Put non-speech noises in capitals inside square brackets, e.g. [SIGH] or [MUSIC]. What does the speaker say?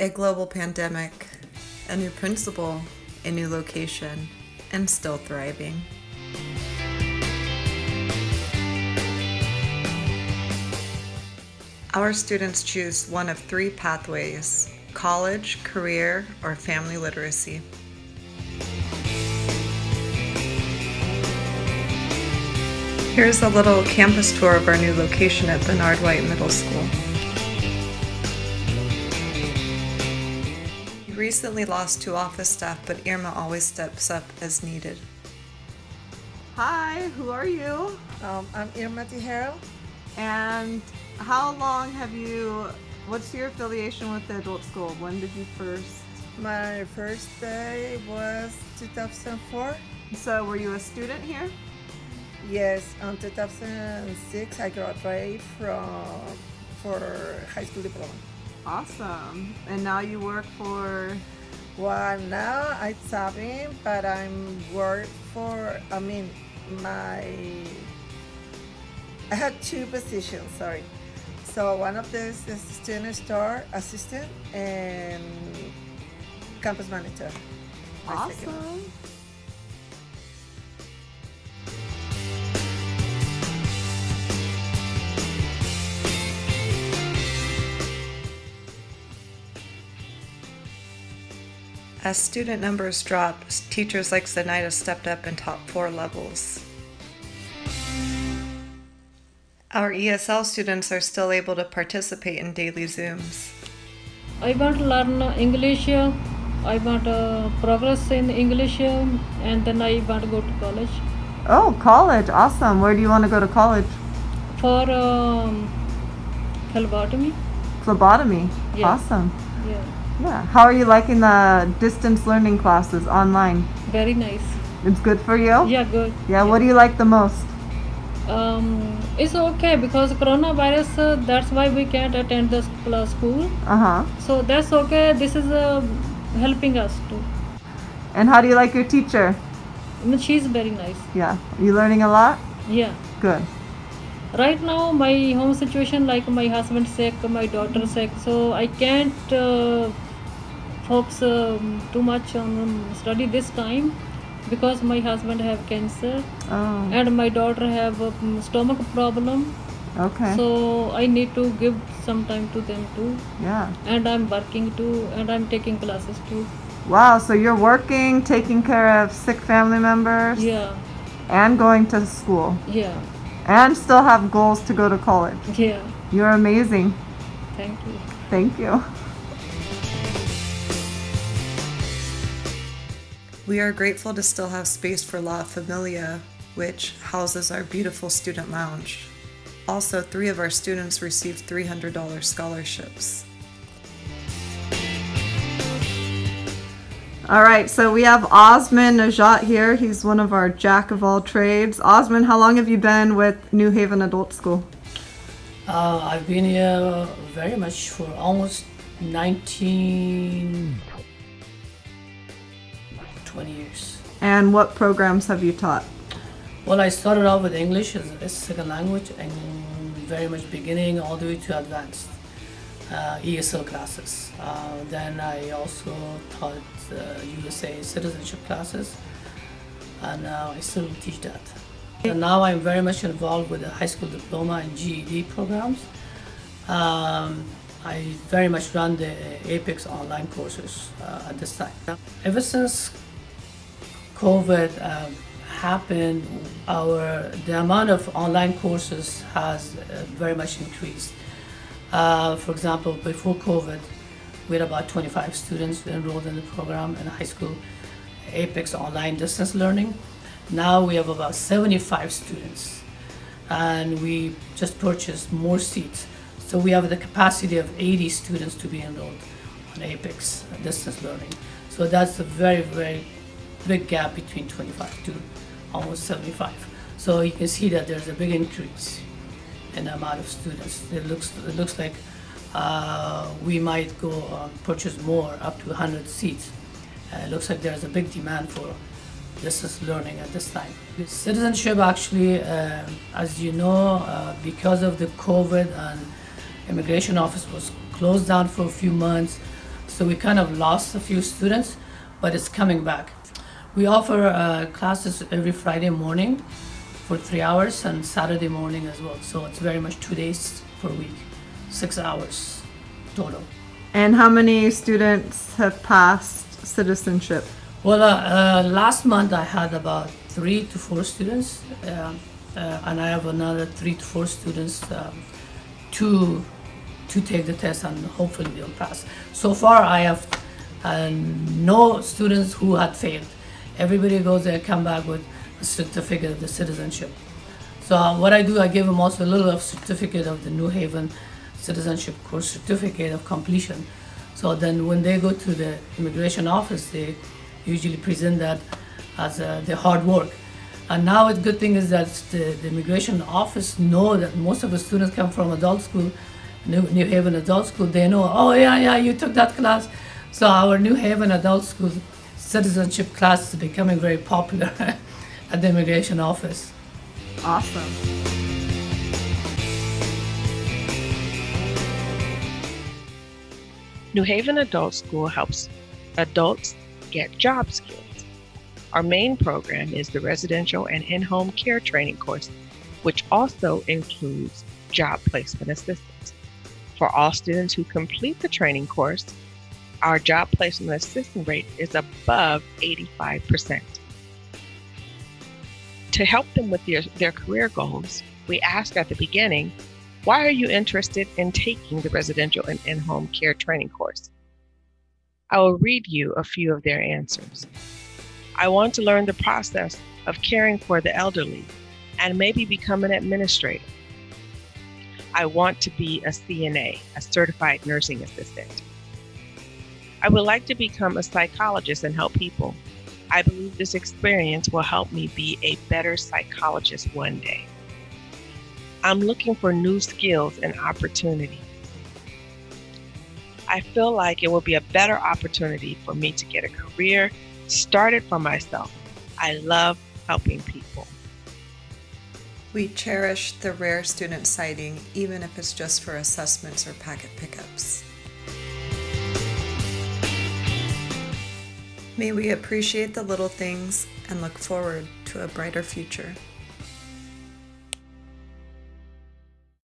A global pandemic, a new principal, a new location, and still thriving. Our students choose one of three pathways college, career, or family literacy. Here's a little campus tour of our new location at Bernard White Middle School. Recently lost two office staff, but Irma always steps up as needed. Hi, who are you? Um, I'm Irma Tijero. And how long have you, what's your affiliation with the adult school? When did you first? My first day was 2004. So were you a student here? Yes, in 2006 I graduated from for high school diploma. Awesome. And now you work for, Well, now I'm subbing, but I'm work for. I mean, my. I had two positions. Sorry. So one of this is student store assistant and campus manager. awesome. As student numbers drop, teachers like Zenaida stepped up and taught four levels. Our ESL students are still able to participate in daily Zooms. I want to learn English. I want to progress in English, and then I want to go to college Oh, college. Awesome. Where do you want to go to college? for um, phlebotomy. Phlebotomy. Yeah. Awesome. Yeah, Yeah. How are you liking the distance learning classes online? very nice. It's good for you? Yeah, good. Yeah, what do you like the most? Um, it's okay because coronavirus. Uh, that's why we can't attend the school. school. Uh huh. So that's okay. This is uh, helping us too. And how do you like your teacher? She's very nice. Yeah. You learning a lot? Yeah. Good. Right now, my home situation, like my husband sick, my daughter sick, so I can't uh, focus um, too much on um, study this time because my husband have cancer Oh, and my daughter have a um, stomach problem. okay. So I need to give some time to them too, yeah. and I'm working too, and I'm taking classes too. Wow, so you're working, taking care of sick family members, Yeah, and going to school, yeah, and still have goals to go to college. yeah. You're amazing. Thank you. Thank you. We are grateful to still have space for La Familia, which houses our beautiful student lounge. Also, three of our students received $300 scholarships. All right, so we have Osman Najat here. He's one of our jack of all trades. Osman, how long have you been with New Haven Adult School? Uh, I've been here very much for almost 19, 20 years. And what programs have you taught? Well, I started off with English as a second language and very much beginning all the way to advanced uh, ESL classes. Uh, then I also taught uh, USA citizenship classes and uh, I still teach that. And now I'm very much involved with the high school diploma and GED programs. Um, I very much run the Apex online courses uh, at this time. Ever since COVID um, happened, our the amount of online courses has uh, very much increased. Uh, for example, before COVID, we had about 25 students enrolled in the program in high school, Apex Online Distance Learning. Now we have about 75 students, and we just purchased more seats. So we have the capacity of 80 students to be enrolled on Apex Distance Learning. So that's a very, very big gap between 25 to almost 75. So you can see that there's a big increase in the amount of students. It looks it looks like uh, we might go uh, purchase more up to 100 seats. Uh, it looks like there's a big demand for distance learning at this time. Citizenship actually, uh, as you know, uh, because of the COVID and immigration office was closed down for a few months, So we kind of lost a few students, but it's coming back. We offer uh, classes every Friday morning for three hours and Saturday morning as well. So it's very much two days per week, six hours total. And how many students have passed citizenship? Well, uh, uh, last month I had about three to four students, um, uh, and I have another three to four students um, to to take the test, and hopefully they'll pass. So far, I have uh, no students who had failed. Everybody goes there, come back with a certificate of the citizenship. So uh, what I do, I give them also a little of certificate of the New Haven citizenship course certificate of completion. So then when they go to the immigration office, they usually present that as uh, their hard work. And now the good thing is that the, the immigration office know that most of the students come from adult school, New, New Haven Adult School. They know, oh yeah, yeah, you took that class. So our New Haven Adult School citizenship class is becoming very popular [LAUGHS] at the immigration office. Awesome. New Haven Adult School helps adults get job skills. Our main program is the residential and in home care training course, which also includes job placement assistance. For all students who complete the training course, our job placement assistance rate is above 85%. To help them with their, their career goals, we ask at the beginning why are you interested in taking the residential and in home care training course? I will read you a few of their answers. I want to learn the process of caring for the elderly and maybe become an administrator. I want to be a CNA, a certified nursing assistant. I would like to become a psychologist and help people. I believe this experience will help me be a better psychologist one day. I'm looking for new skills and opportunity. I feel like it will be a better opportunity for me to get a career started for myself. I love helping people. We cherish the rare student sighting, even if it's just for assessments or packet pickups. May we appreciate the little things and look forward to a brighter future.